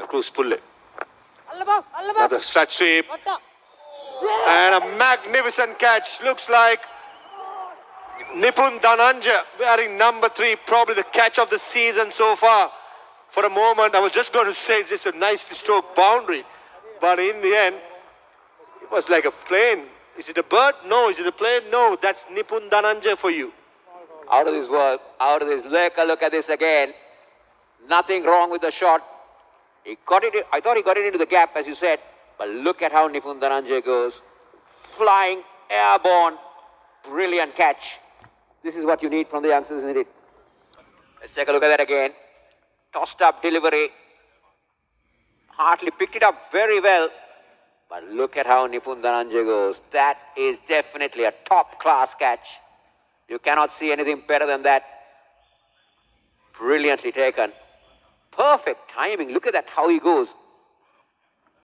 by Cruz pull it. Allabah, Allabah. Another stretch sweep and a magnificent catch. Looks like Nipun Dananjaya wearing number three, probably the catch of the season so far. For a moment, I was just going to say it's just a nicely stroked boundary, but in the end, it was like a plane. Is it a bird? No. Is it a plane? No. That's Nipun Dananjaya for you. Out of this world, out of this. Look, look at this again. Nothing wrong with the shot. He got it. I thought he got it into the gap, as you said. But look at how Nipun Dananjaya goes. Flying, airborne, brilliant catch. This is what you need from the youngsters, isn't it? Let's take a look at that again. Tossed up delivery. Hartley picked it up very well. But look at how Nipun Dananjaya goes. That is definitely a top class catch. You cannot see anything better than that. Brilliantly taken. Perfect timing. Look at that, how he goes.